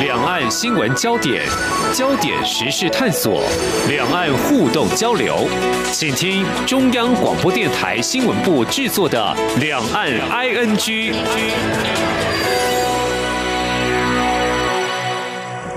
两岸新闻焦点，焦点时事探索，两岸互动交流，请听中央广播电台新闻部制作的《两岸 ING》。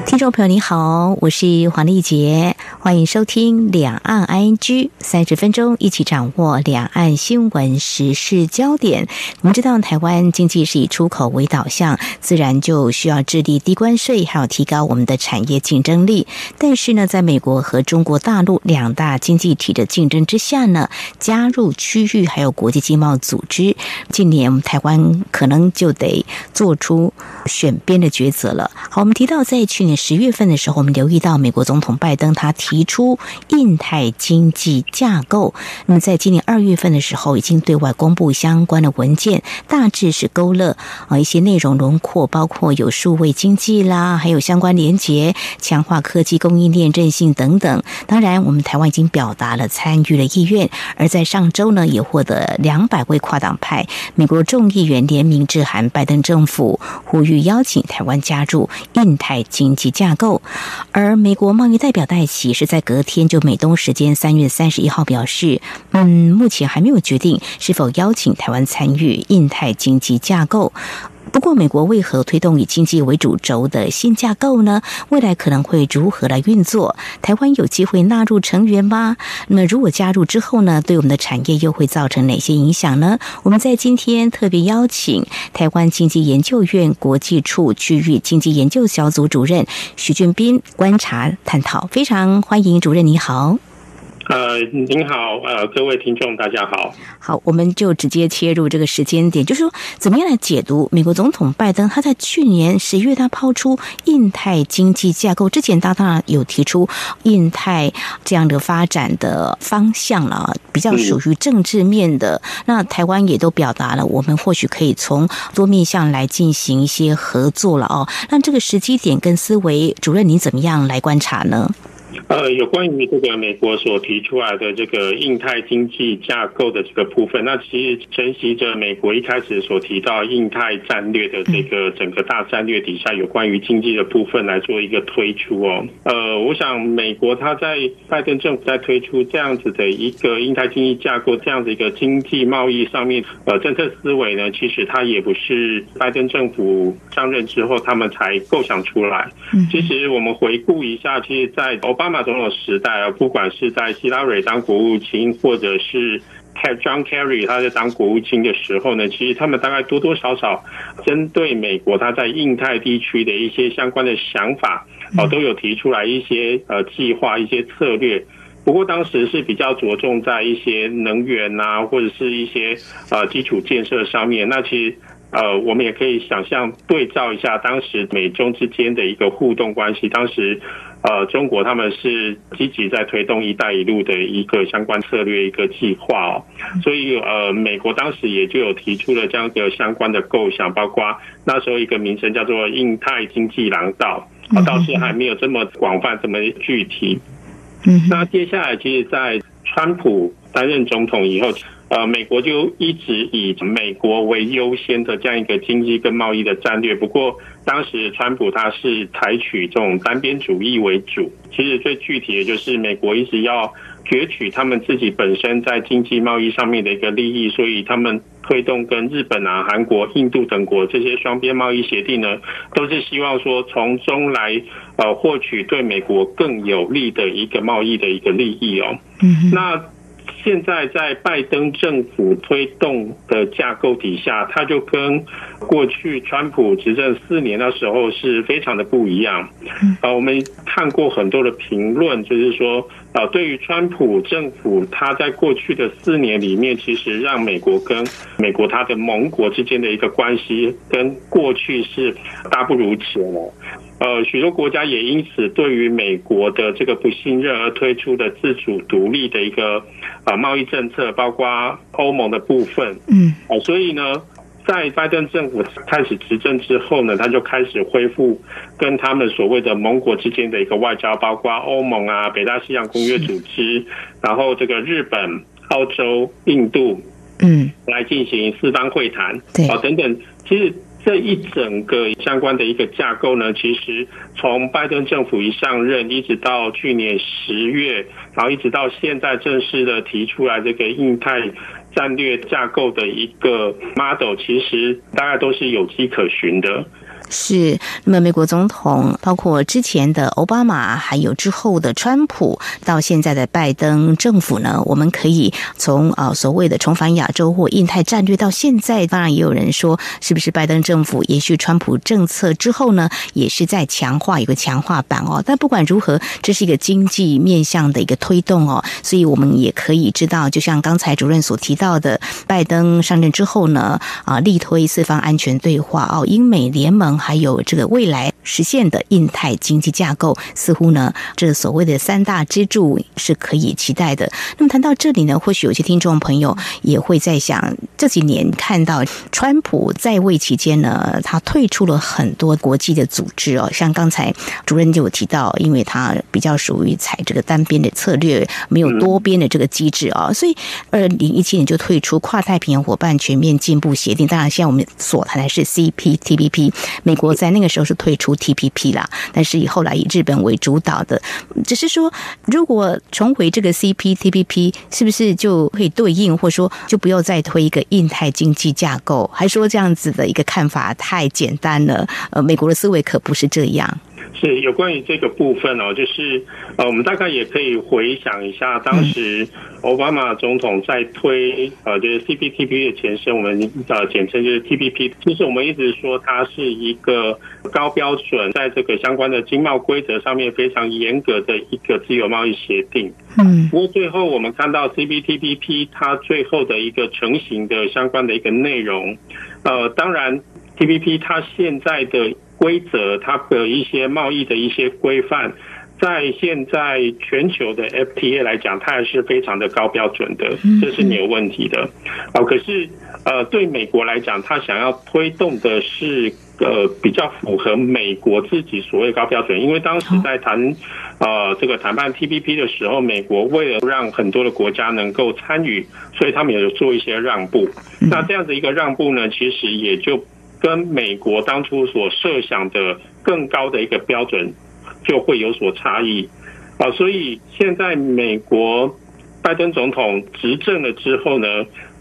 听众朋友，你好，我是黄丽杰，欢迎收听两岸 ING 三十分钟，一起掌握两岸新闻时事焦点。我们知道，台湾经济是以出口为导向，自然就需要致力低关税，还有提高我们的产业竞争力。但是呢，在美国和中国大陆两大经济体的竞争之下呢，加入区域还有国际经贸组织，近年台湾可能就得做出选边的抉择了。好，我们提到在去年。十月份的时候，我们留意到美国总统拜登他提出印太经济架构。那么在今年二月份的时候，已经对外公布相关的文件，大致是勾勒啊一些内容轮廓，包括有数位经济啦，还有相关连结、强化科技供应链韧性等等。当然，我们台湾已经表达了参与的意愿，而在上周呢，也获得两百位跨党派美国众议员联名致函拜登政府，呼吁邀请台湾加入印太经其。架构，而美国贸易代表戴奇是在隔天就美东时间三月三十一号表示，嗯，目前还没有决定是否邀请台湾参与印太经济架构。不过，美国为何推动以经济为主轴的新架构呢？未来可能会如何来运作？台湾有机会纳入成员吗？那么，如果加入之后呢，对我们的产业又会造成哪些影响呢？我们在今天特别邀请台湾经济研究院国际处区域经济研究小组主任徐俊斌观察探讨，非常欢迎主任，你好。呃，您好，呃，各位听众，大家好。好，我们就直接切入这个时间点，就是说，怎么样来解读美国总统拜登他在去年十月他抛出印太经济架构之前，他当然有提出印太这样的发展的方向了，比较属于政治面的。那台湾也都表达了，我们或许可以从多面向来进行一些合作了哦。那这个时机点跟思维，主任你怎么样来观察呢？呃，有关于这个美国所提出来的这个印太经济架构的这个部分，那其实承袭着美国一开始所提到印太战略的这个整个大战略底下，有关于经济的部分来做一个推出哦。呃，我想美国他在拜登政府在推出这样子的一个印太经济架构这样子一个经济贸易上面呃政策思维呢，其实它也不是拜登政府上任之后他们才构想出来。其实我们回顾一下，其实，在奥巴马总统时代啊，不管是在希拉蕊当国务卿，或者是 John Kerry 他在当国务卿的时候呢，其实他们大概多多少少针对美国他在印太地区的一些相关的想法，哦，都有提出来一些呃计划、一些策略。不过当时是比较着重在一些能源啊，或者是一些呃基础建设上面。那其实。呃，我们也可以想象对照一下当时美中之间的一个互动关系。当时，呃，中国他们是积极在推动“一带一路”的一个相关策略一个计划哦。所以，呃，美国当时也就有提出了这样一个相关的构想，包括那时候一个名称叫做“印太经济廊道”，倒是还没有这么广泛、这么具体。嗯，那接下来，其实，在川普担任总统以后。呃，美国就一直以美国为优先的这样一个经济跟贸易的战略。不过，当时川普他是采取这种单边主义为主。其实最具体的就是美国一直要攫取他们自己本身在经济贸易上面的一个利益，所以他们推动跟日本啊、韩国、印度等国这些双边贸易协定呢，都是希望说从中来呃获取对美国更有利的一个贸易的一个利益哦。嗯，那。现在在拜登政府推动的架构底下，它就跟过去川普执政四年那时候是非常的不一样。啊，我们看过很多的评论，就是说，啊，对于川普政府，他在过去的四年里面，其实让美国跟美国他的盟国之间的一个关系，跟过去是大不如前了。呃，许多国家也因此对于美国的这个不信任而推出的自主独立的一个呃贸易政策，包括欧盟的部分。嗯，啊，所以呢，在拜登政府开始执政之后呢，他就开始恢复跟他们所谓的盟国之间的一个外交，包括欧盟啊、北大西洋公约组织，然后这个日本、澳洲、印度，嗯，来进行四方会谈，对，啊等等。其实这一整个相关的一个架构呢，其实从拜登政府一上任，一直到去年十月，然后一直到现在正式的提出来这个印太战略架构的一个 model，其实大概都是有迹可循的。是，那么美国总统包括之前的奥巴马，还有之后的川普，到现在的拜登政府呢，我们可以从啊所谓的重返亚洲或印太战略到现在，当然也有人说，是不是拜登政府延续川普政策之后呢，也是在强化一个强化版哦。但不管如何，这是一个经济面向的一个推动哦，所以我们也可以知道，就像刚才主任所提到的，拜登上任之后呢，啊力推四方安全对话哦，英美联盟。还有这个未来实现的印太经济架构，似乎呢，这所谓的三大支柱是可以期待的。那么谈到这里呢，或许有些听众朋友也会在想，这几年看到川普在位期间呢，他退出了很多国际的组织哦，像刚才主任就有提到，因为他比较属于采这个单边的策略，没有多边的这个机制啊，所以二零一七年就退出跨太平洋伙伴全面进步协定。当然，现在我们所谈的是 CPTPP。美国在那个时候是退出 TPP 啦，但是以后来以日本为主导的，只是说如果重回这个 CPTPP，是不是就可以对应，或说就不要再推一个印太经济架构？还说这样子的一个看法太简单了？呃，美国的思维可不是这样。是有关于这个部分哦，就是呃，我们大概也可以回想一下，当时奥巴马总统在推呃，就是 CPTP 的前身，我们呃简称就是 TPP。就是我们一直说它是一个高标准，在这个相关的经贸规则上面非常严格的一个自由贸易协定。嗯。不过最后我们看到 CPTPP 它最后的一个成型的相关的一个内容，呃，当然 TPP 它现在的。规则，它的一些贸易的一些规范，在现在全球的 FTA 来讲，它还是非常的高标准的，这是没有问题的。哦，可是呃，对美国来讲，它想要推动的是呃比较符合美国自己所谓高标准，因为当时在谈呃这个谈判 TPP 的时候，美国为了让很多的国家能够参与，所以他们也有做一些让步。那这样子一个让步呢，其实也就。跟美国当初所设想的更高的一个标准就会有所差异啊，所以现在美国拜登总统执政了之后呢，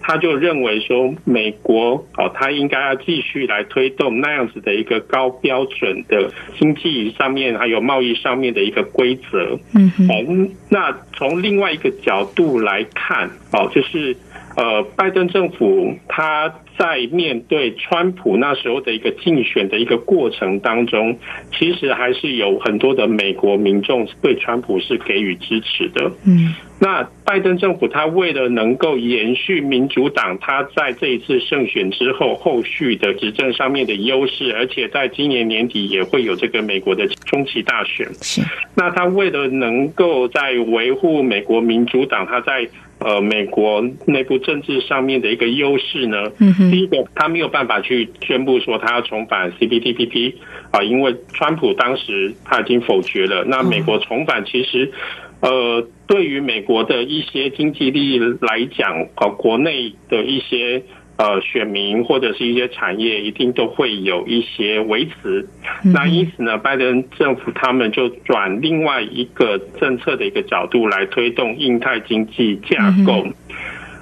他就认为说美国哦，他应该要继续来推动那样子的一个高标准的经济上面还有贸易上面的一个规则。嗯，哦，那从另外一个角度来看哦，就是呃，拜登政府他。在面对川普那时候的一个竞选的一个过程当中，其实还是有很多的美国民众对川普是给予支持的。嗯，那拜登政府他为了能够延续民主党他在这一次胜选之后后续的执政上面的优势，而且在今年年底也会有这个美国的中期大选。是，那他为了能够在维护美国民主党他在。呃，美国内部政治上面的一个优势呢，第一个，他没有办法去宣布说他要重返 CPTPP 啊，因为川普当时他已经否决了。那美国重返，其实呃，对于美国的一些经济利益来讲，呃，国内的一些。呃，选民或者是一些产业一定都会有一些维持，那因此呢，拜登政府他们就转另外一个政策的一个角度来推动印太经济架构。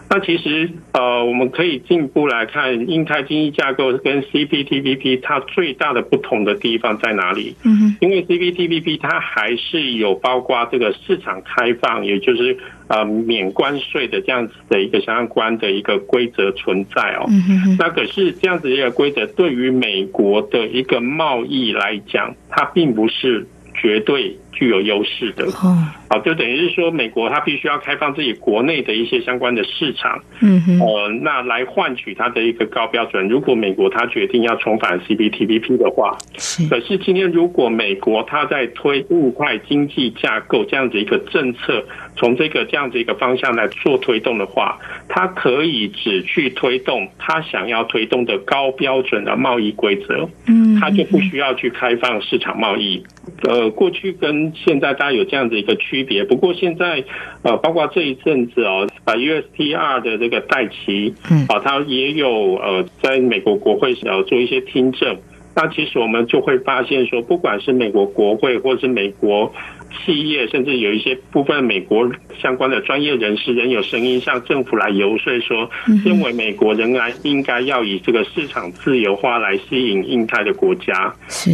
那其实呃，我们可以进一步来看印太经济架构跟 CPTPP 它最大的不同的地方在哪里？嗯因为 CPTPP 它还是有包括这个市场开放，也就是呃免关税的这样子的一个相关的一个规则存在哦。嗯那可是这样子一个规则对于美国的一个贸易来讲，它并不是绝对。具有优势的，好，就等于是说，美国它必须要开放自己国内的一些相关的市场，嗯哼，呃，那来换取它的一个高标准。如果美国它决定要重返 CPTPP 的话，是，可是今天如果美国它在推物块经济架构这样子一个政策，从这个这样子一个方向来做推动的话，它可以只去推动它想要推动的高标准的贸易规则，嗯，它就不需要去开放市场贸易。呃，过去跟现在大家有这样的一个区别。不过现在呃，包括这一阵子哦，把 USTR 的这个代期，嗯，啊，他也有呃，在美国国会呃做一些听证。那其实我们就会发现说，不管是美国国会或是美国。企业甚至有一些部分美国相关的专业人士仍有声音向政府来游说，说认为美国仍然应该要以这个市场自由化来吸引印太的国家。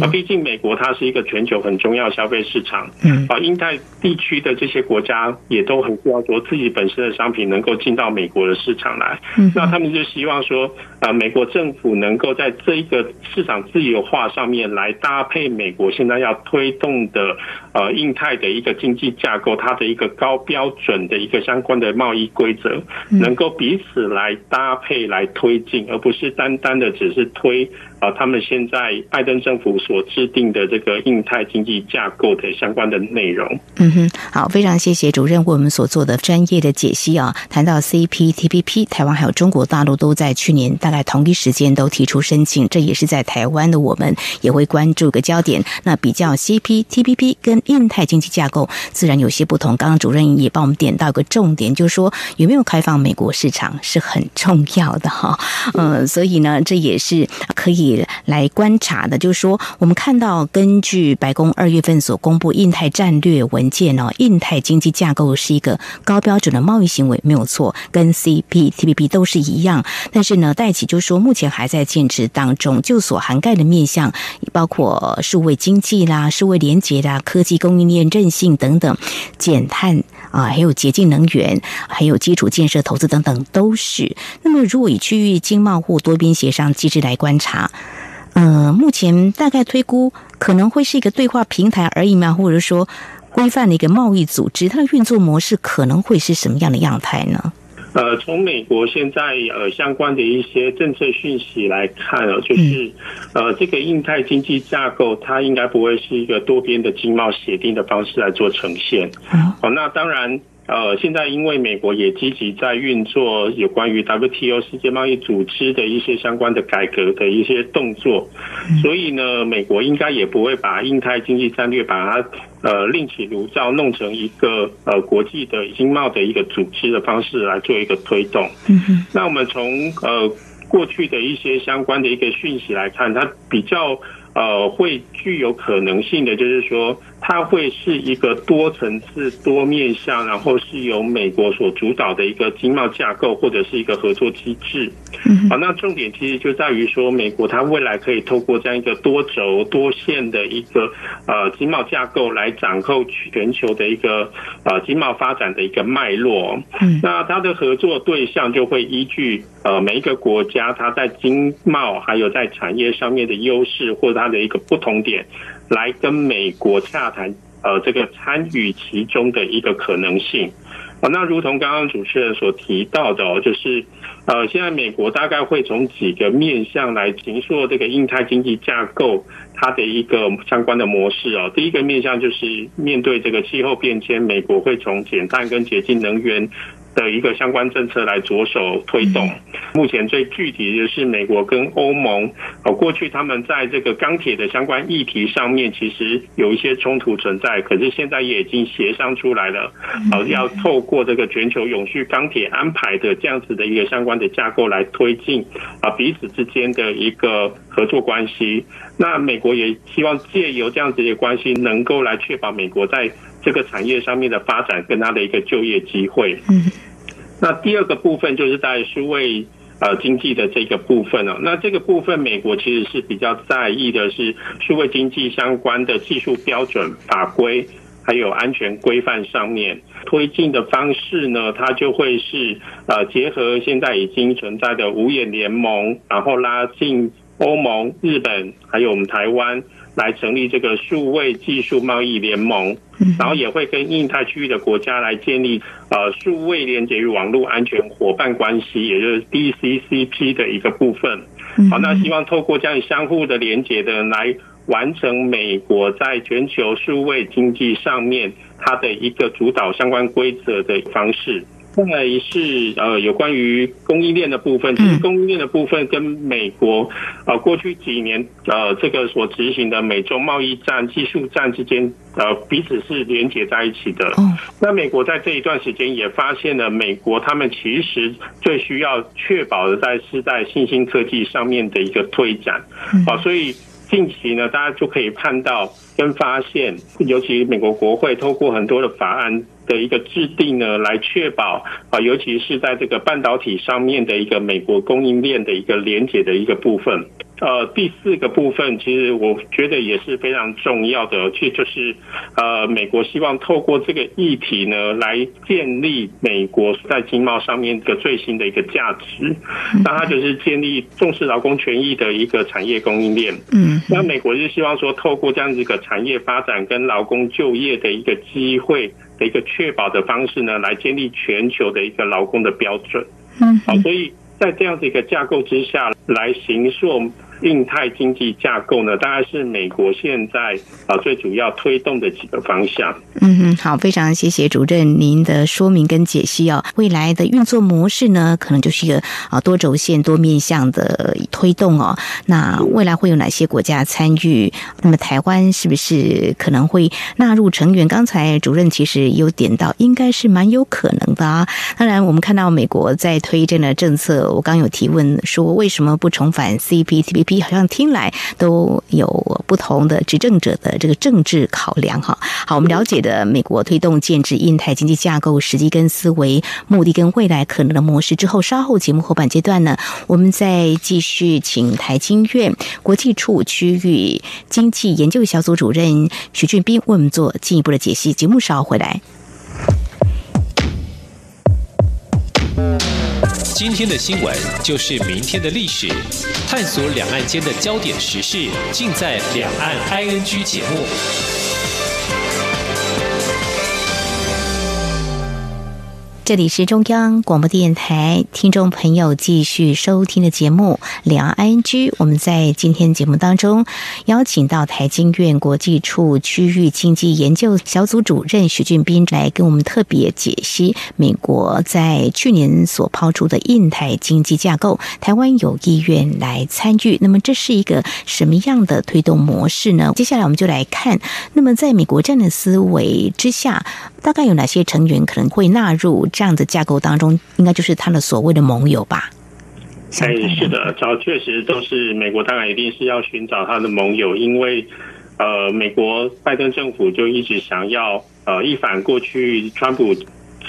啊，毕竟美国它是一个全球很重要消费市场。嗯，啊，印太地区的这些国家也都很需要说自己本身的商品能够进到美国的市场来。嗯，那他们就希望说，啊，美国政府能够在这一个市场自由化上面来搭配美国现在要推动的呃印太。的一个经济架构，它的一个高标准的一个相关的贸易规则，能够彼此来搭配来推进，而不是单单的只是推。啊，他们现在拜登政府所制定的这个印太经济架构的相关的内容。嗯哼，好，非常谢谢主任为我们所做的专业的解析啊。谈到 CPTPP，台湾还有中国大陆都在去年大概同一时间都提出申请，这也是在台湾的我们也会关注个焦点。那比较 CPTPP 跟印太经济架构，自然有些不同。刚刚主任也帮我们点到一个重点，就是说有没有开放美国市场是很重要的哈。嗯，所以呢，这也是可以。来观察的，就是说，我们看到根据白宫二月份所公布印太战略文件哦，印太经济架构是一个高标准的贸易行为，没有错，跟 CPTPP 都是一样。但是呢，戴奇就说，目前还在建制当中，就所涵盖的面向，包括数位经济啦、数位连接啦、科技供应链韧性等等，减碳啊，还有洁净能源，还有基础建设投资等等，都是。那么，如果以区域经贸或多边协商机制来观察。嗯，目前大概推估可能会是一个对话平台而已嘛，或者说规范的一个贸易组织，它的运作模式可能会是什么样的样态呢？呃，从美国现在呃相关的一些政策讯息来看啊，就是呃这个印太经济架构，它应该不会是一个多边的经贸协定的方式来做呈现。哦，那当然。呃，现在因为美国也积极在运作有关于 WTO 世界贸易组织的一些相关的改革的一些动作，所以呢，美国应该也不会把印太经济战略把它呃另起炉灶，弄成一个呃国际的经贸的一个组织的方式来做一个推动。那我们从呃过去的一些相关的一个讯息来看，它比较呃会具有可能性的，就是说。它会是一个多层次、多面向，然后是由美国所主导的一个经贸架构，或者是一个合作机制。好，那重点其实就在于说，美国它未来可以透过这样一个多轴、多线的一个呃经贸架构来掌控全球的一个呃经贸发展的一个脉络。那它的合作对象就会依据呃每一个国家它在经贸还有在产业上面的优势，或它的一个不同点。来跟美国洽谈，呃，这个参与其中的一个可能性。啊，那如同刚刚主持人所提到的，哦就是，呃，现在美国大概会从几个面向来形塑这个印太经济架构它的一个相关的模式哦。第一个面向就是面对这个气候变迁，美国会从减碳跟洁净能源。的一个相关政策来着手推动。目前最具体的是美国跟欧盟，哦，过去他们在这个钢铁的相关议题上面其实有一些冲突存在，可是现在也已经协商出来了，哦，要透过这个全球永续钢铁安排的这样子的一个相关的架构来推进啊彼此之间的一个合作关系。那美国也希望借由这样子的关系，能够来确保美国在这个产业上面的发展跟它的一个就业机会。嗯，那第二个部分就是在数位呃经济的这个部分哦。那这个部分，美国其实是比较在意的是数位经济相关的技术标准、法规还有安全规范上面推进的方式呢，它就会是呃结合现在已经存在的五眼联盟，然后拉近欧盟、日本还有我们台湾。来成立这个数位技术贸易联盟，然后也会跟印太区域的国家来建立呃数位连接与网络安全伙伴关系，也就是 DCCP 的一个部分。好，那希望透过这样相互的连接的来完成美国在全球数位经济上面它的一个主导相关规则的方式。再来是呃有关于供应链的部分，其实供应链的部分跟美国呃过去几年呃这个所执行的美洲贸易战、技术战之间呃彼此是连接在一起的。那美国在这一段时间也发现了，美国他们其实最需要确保的在是在新兴科技上面的一个推展。啊，所以近期呢，大家就可以看到跟发现，尤其美国国会通过很多的法案。的一个制定呢，来确保啊，尤其是在这个半导体上面的一个美国供应链的一个连接的一个部分。呃，第四个部分，其实我觉得也是非常重要的，其实就是呃，美国希望透过这个议题呢，来建立美国在经贸上面一个最新的一个价值。那它就是建立重视劳工权益的一个产业供应链。嗯，那美国就希望说，透过这样子一个产业发展跟劳工就业的一个机会。的一个确保的方式呢，来建立全球的一个劳工的标准。嗯，好，所以在这样子一个架构之下来行塑。印太经济架构呢，大概是美国现在啊最主要推动的几个方向。嗯哼，好，非常谢谢主任您的说明跟解析哦。未来的运作模式呢，可能就是一个啊多轴线、多面向的推动哦。那未来会有哪些国家参与？那么台湾是不是可能会纳入成员？刚才主任其实有点到，应该是蛮有可能的啊。当然，我们看到美国在推这的政策，我刚有提问说，为什么不重返 CPTPP？好像听来都有不同的执政者的这个政治考量哈。好，我们了解的美国推动建制印太经济架构时机跟思维、目的跟未来可能的模式之后，稍后节目后半阶段呢，我们再继续请台经院国际处区域经济研究小组主任徐俊斌为我们做进一步的解析。节目稍后回来。今天的新闻就是明天的历史，探索两岸间的焦点时事，尽在《两岸 ING》节目。这里是中央广播电台听众朋友继续收听的节目《两岸 ING》。我们在今天节目当中邀请到台经院国际处区域经济研究小组主任徐俊斌来跟我们特别解析美国在去年所抛出的印太经济架构，台湾有意愿来参与。那么这是一个什么样的推动模式呢？接下来我们就来看，那么在美国这样的思维之下，大概有哪些成员可能会纳入？这样的架构当中，应该就是他的所谓的盟友吧？哎，是的，找确实都是美国，当然一定是要寻找他的盟友，因为呃，美国拜登政府就一直想要呃一反过去川普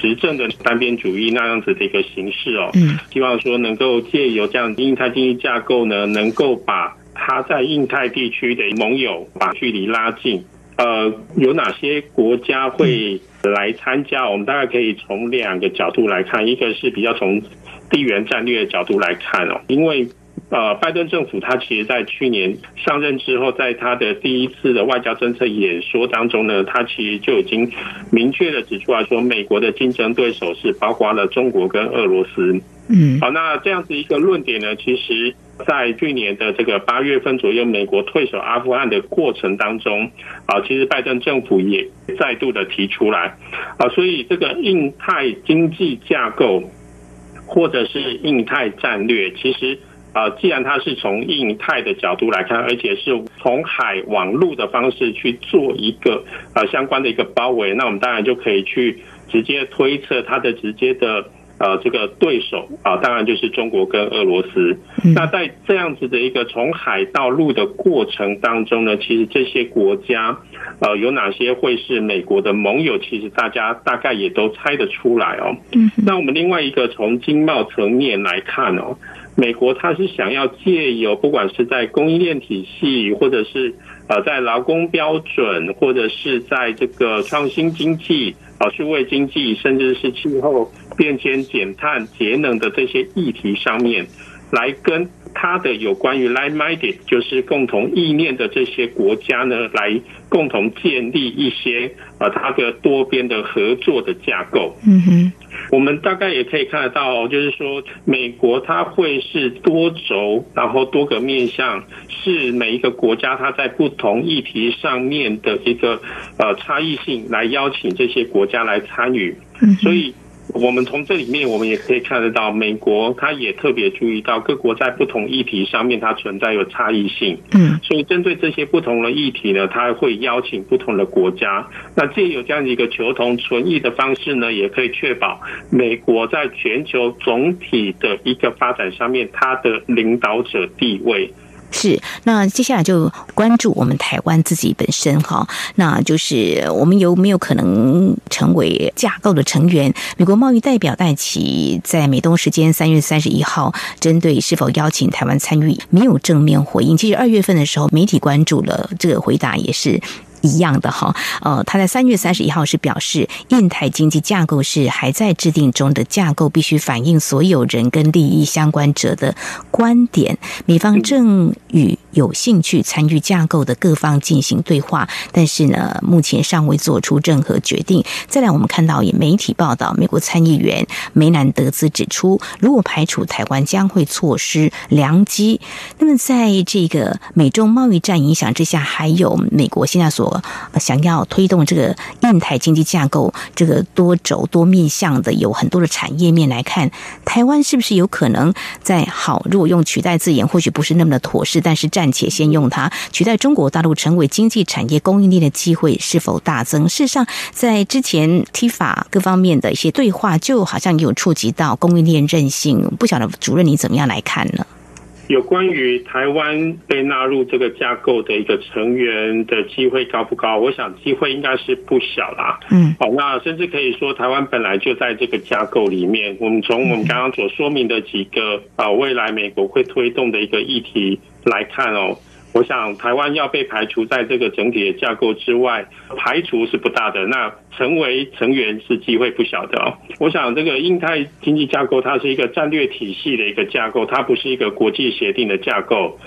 执政的单边主义那样子的一个形式哦，嗯，希望说能够借由这样印太经济架构呢，能够把他在印太地区的盟友把距离拉近。呃，有哪些国家会？来参加，我们大概可以从两个角度来看，一个是比较从地缘战略角度来看哦，因为呃，拜登政府他其实在去年上任之后，在他的第一次的外交政策演说当中呢，他其实就已经明确的指出来说，美国的竞争对手是包括了中国跟俄罗斯。嗯，好，那这样子一个论点呢，其实。在去年的这个八月份左右，美国退守阿富汗的过程当中，啊，其实拜登政府也再度的提出来，啊，所以这个印太经济架构或者是印太战略，其实啊，既然它是从印太的角度来看，而且是从海往陆的方式去做一个啊相关的一个包围，那我们当然就可以去直接推测它的直接的。呃，这个对手啊，当然就是中国跟俄罗斯。那在这样子的一个从海到陆的过程当中呢，其实这些国家呃有哪些会是美国的盟友？其实大家大概也都猜得出来哦。那我们另外一个从经贸层面来看哦，美国它是想要借由不管是在供应链体系，或者是呃在劳工标准，或者是在这个创新经济。啊，数位经济，甚至是气候变迁、减碳、节能的这些议题上面，来跟他的有关于 like-minded，就是共同意念的这些国家呢，来共同建立一些呃，它的多边的合作的架构。嗯哼。我们大概也可以看得到，就是说，美国它会是多轴，然后多个面向，是每一个国家它在不同议题上面的一个呃差异性，来邀请这些国家来参与。嗯所以我们从这里面，我们也可以看得到，美国它也特别注意到各国在不同议题上面它存在有差异性。嗯，所以针对这些不同的议题呢，它会邀请不同的国家。那借有这样的一个求同存异的方式呢，也可以确保美国在全球总体的一个发展上面它的领导者地位。是，那接下来就关注我们台湾自己本身哈，那就是我们有没有可能成为架构的成员？美国贸易代表戴奇在美东时间三月三十一号，针对是否邀请台湾参与，没有正面回应。其实二月份的时候，媒体关注了这个回答，也是。一样的哈，呃，他在三月三十一号是表示，印太经济架构是还在制定中的架构，必须反映所有人跟利益相关者的观点。美方正与有兴趣参与架构的各方进行对话，但是呢，目前尚未做出任何决定。再来，我们看到也媒体报道，美国参议员梅南德兹指出，如果排除台湾，将会错失良机。那么，在这个美中贸易战影响之下，还有美国现在所想要推动这个印太经济架构，这个多轴多面向的，有很多的产业面来看，台湾是不是有可能在好？如果用取代字眼，或许不是那么的妥适，但是暂且先用它取代中国大陆成为经济产业供应链的机会是否大增？事实上，在之前 T 法各方面的一些对话，就好像有触及到供应链韧性。不晓得主任你怎么样来看呢？有关于台湾被纳入这个架构的一个成员的机会高不高？我想机会应该是不小啦。嗯，好，那甚至可以说台湾本来就在这个架构里面。我们从我们刚刚所说明的几个啊，未来美国会推动的一个议题来看哦。我想台湾要被排除在这个整体的架构之外，排除是不大的。那成为成员是机会不小的哦。我想这个印太经济架构它是一个战略体系的一个架构，它不是一个国际协定的架构，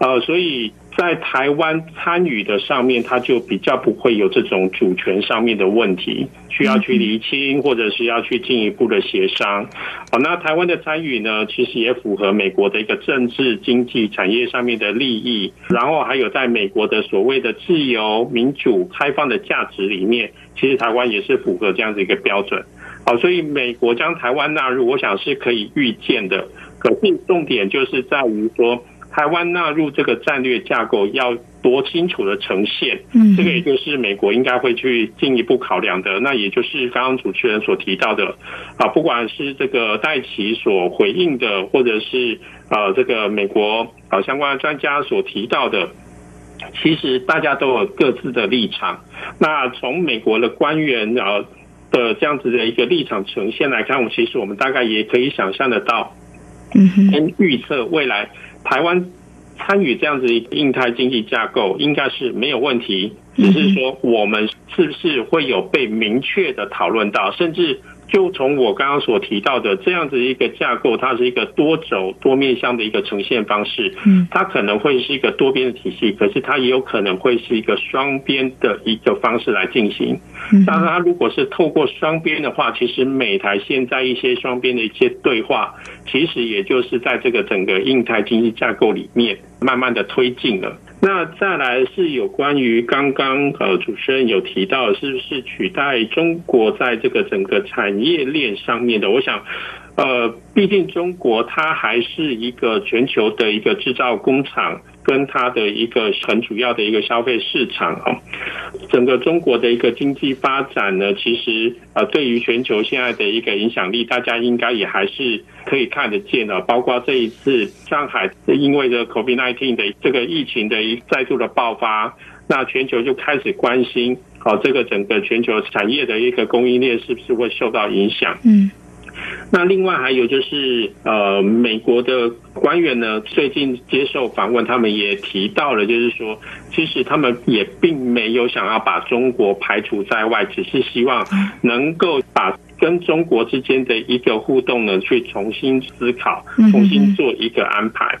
呃，所以。在台湾参与的上面，它就比较不会有这种主权上面的问题，需要去厘清，或者是要去进一步的协商。好，那台湾的参与呢，其实也符合美国的一个政治、经济、产业上面的利益，然后还有在美国的所谓的自由、民主、开放的价值里面，其实台湾也是符合这样子一个标准。好，所以美国将台湾纳入，我想是可以预见的。可是重点就是在于说。台湾纳入这个战略架构要多清楚的呈现，嗯，这个也就是美国应该会去进一步考量的。那也就是刚刚主持人所提到的，啊，不管是这个戴奇所回应的，或者是呃这个美国啊相关的专家所提到的，其实大家都有各自的立场。那从美国的官员啊的这样子的一个立场呈现来看，我其实我们大概也可以想象得到，嗯跟预测未来。台湾参与这样子印太经济架构应该是没有问题，只是说我们是不是会有被明确的讨论到，甚至就从我刚刚所提到的这样子一个架构，它是一个多轴多面向的一个呈现方式，嗯，它可能会是一个多边的体系，可是它也有可能会是一个双边的一个方式来进行。当然，它如果是透过双边的话，其实美台现在一些双边的一些对话，其实也就是在这个整个印太经济架构里面慢慢的推进了。那再来是有关于刚刚呃主持人有提到，是不是取代中国在这个整个产业链上面的？我想。呃，毕竟中国它还是一个全球的一个制造工厂，跟它的一个很主要的一个消费市场啊。整个中国的一个经济发展呢，其实呃，对于全球现在的一个影响力，大家应该也还是可以看得见的。包括这一次上海因为这 COVID-19 的这个疫情的一再度的爆发，那全球就开始关心，好这个整个全球产业的一个供应链是不是会受到影响？嗯。那另外还有就是，呃，美国的官员呢，最近接受访问，他们也提到了，就是说，其实他们也并没有想要把中国排除在外，只是希望能够把跟中国之间的一个互动呢，去重新思考，重新做一个安排。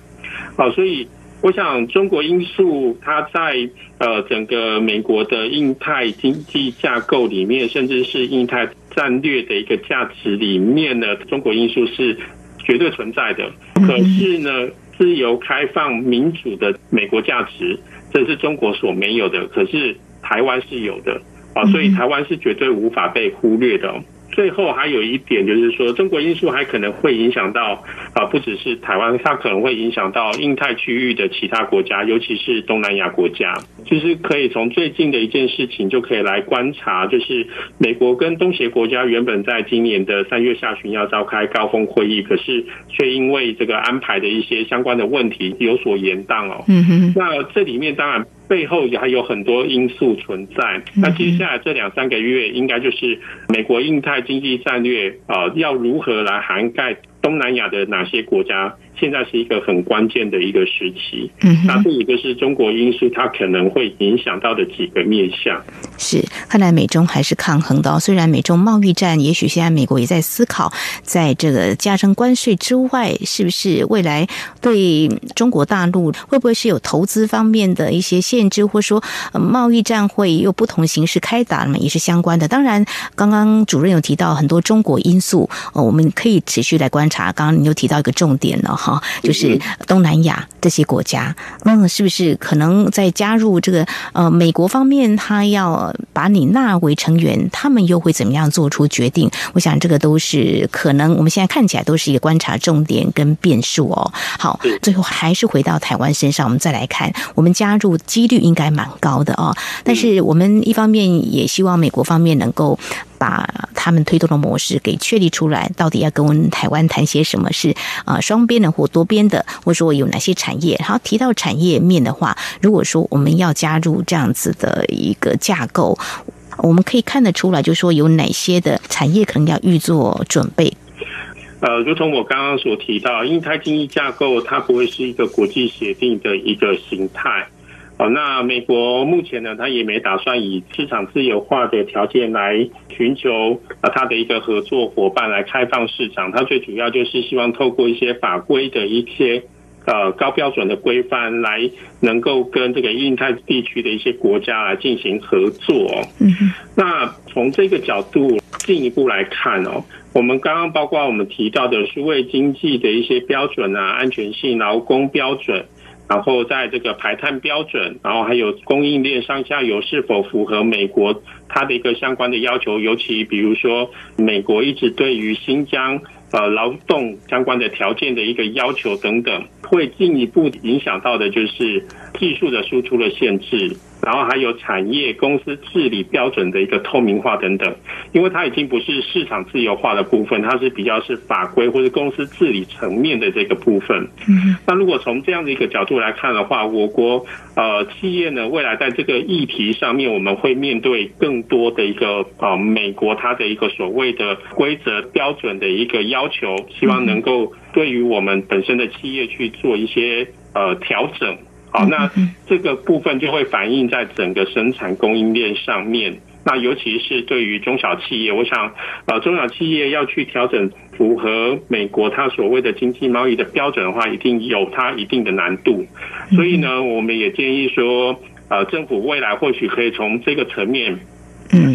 好，所以。我想，中国因素它在呃整个美国的印太经济架构里面，甚至是印太战略的一个价值里面呢，中国因素是绝对存在的。可是呢，自由开放民主的美国价值，这是中国所没有的，可是台湾是有的啊，所以台湾是绝对无法被忽略的。最后还有一点就是说，中国因素还可能会影响到啊，不只是台湾，它可能会影响到印太区域的其他国家，尤其是东南亚国家。就是可以从最近的一件事情就可以来观察，就是美国跟东协国家原本在今年的三月下旬要召开高峰会议，可是却因为这个安排的一些相关的问题有所延宕哦。嗯哼，那这里面当然。背后也还有很多因素存在。那接下来这两三个月，应该就是美国印太经济战略啊，要如何来涵盖东南亚的哪些国家？现在是一个很关键的一个时期，嗯，那这一个是中国因素，它可能会影响到的几个面向。是，看来美中还是抗衡的。虽然美中贸易战，也许现在美国也在思考，在这个加征关税之外，是不是未来对中国大陆会不会是有投资方面的一些限制，或者说贸易战会有不同形式开打嘛，也是相关的。当然，刚刚主任有提到很多中国因素，呃，我们可以持续来观察。刚刚你又提到一个重点了。哈，就是东南亚这些国家，嗯，是不是可能在加入这个呃美国方面，他要把你纳为成员，他们又会怎么样做出决定？我想这个都是可能，我们现在看起来都是一个观察重点跟变数哦。好，最后还是回到台湾身上，我们再来看，我们加入几率应该蛮高的哦。但是我们一方面也希望美国方面能够。把他们推动的模式给确立出来，到底要跟台湾谈些什么？是啊，双边的或多边的，或者说有哪些产业？然后提到产业面的话，如果说我们要加入这样子的一个架构，我们可以看得出来，就是说有哪些的产业可能要预做准备。呃，如同我刚刚所提到，印太经济架构它不会是一个国际协定的一个形态。好，那美国目前呢，他也没打算以市场自由化的条件来寻求啊，他的一个合作伙伴来开放市场。他最主要就是希望透过一些法规的一些呃高标准的规范，来能够跟这个印太地区的一些国家来进行合作。嗯，那从这个角度进一步来看哦，我们刚刚包括我们提到的数位经济的一些标准啊，安全性、劳工标准。然后在这个排碳标准，然后还有供应链上下游是否符合美国它的一个相关的要求，尤其比如说美国一直对于新疆呃劳动相关的条件的一个要求等等，会进一步影响到的就是技术的输出的限制。然后还有产业公司治理标准的一个透明化等等，因为它已经不是市场自由化的部分，它是比较是法规或者公司治理层面的这个部分。嗯那如果从这样的一个角度来看的话，我国呃企业呢，未来在这个议题上面，我们会面对更多的一个呃美国它的一个所谓的规则标准的一个要求，希望能够对于我们本身的企业去做一些呃调整。好，那这个部分就会反映在整个生产供应链上面。那尤其是对于中小企业，我想，呃，中小企业要去调整符合美国它所谓的经济贸易的标准的话，一定有它一定的难度。所以呢，我们也建议说，呃，政府未来或许可以从这个层面，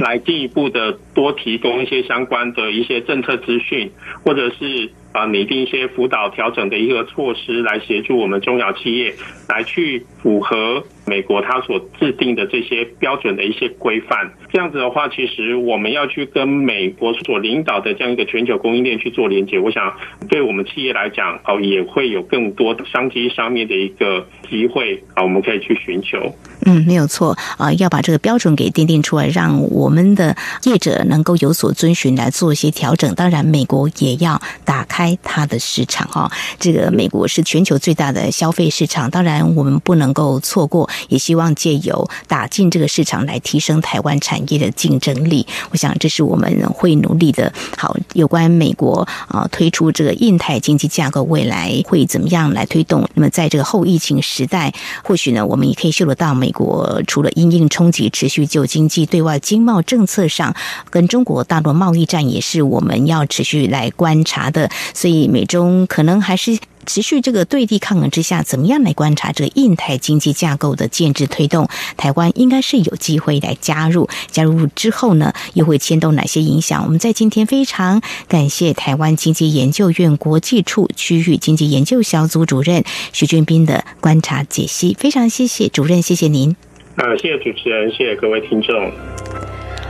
来进一步的多提供一些相关的一些政策资讯，或者是。啊，拟定一些辅导调整的一个措施，来协助我们中小企业来去符合美国它所制定的这些标准的一些规范。这样子的话，其实我们要去跟美国所领导的这样一个全球供应链去做连接，我想对我们企业来讲，哦，也会有更多的商机上面的一个机会啊，我们可以去寻求。嗯，没有错啊，要把这个标准给奠定出来，让我们的业者能够有所遵循，来做一些调整。当然，美国也要打开它的市场哈。这个美国是全球最大的消费市场，当然我们不能够错过。也希望借由打进这个市场，来提升台湾产业的竞争力。我想这是我们会努力的。好，有关美国啊推出这个印太经济架构，未来会怎么样来推动？那么在这个后疫情时代，或许呢，我们也可以嗅得到美。国除了因应冲击持续救经济，对外经贸政策上跟中国大陆贸易战也是我们要持续来观察的。所以美中可能还是持续这个对地抗衡之下，怎么样来观察这个印太经济架构的建制推动？台湾应该是有机会来加入，加入之后呢，又会牵动哪些影响？我们在今天非常感谢台湾经济研究院国际处区域经济研究小组主任徐俊斌的观察解析，非常谢谢主任，谢谢您。啊，谢谢主持人，谢谢各位听众。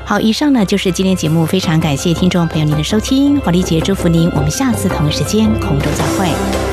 好，以上呢就是今天节目，非常感谢听众朋友您的收听，华丽姐祝福您，我们下次同一时间空中再会。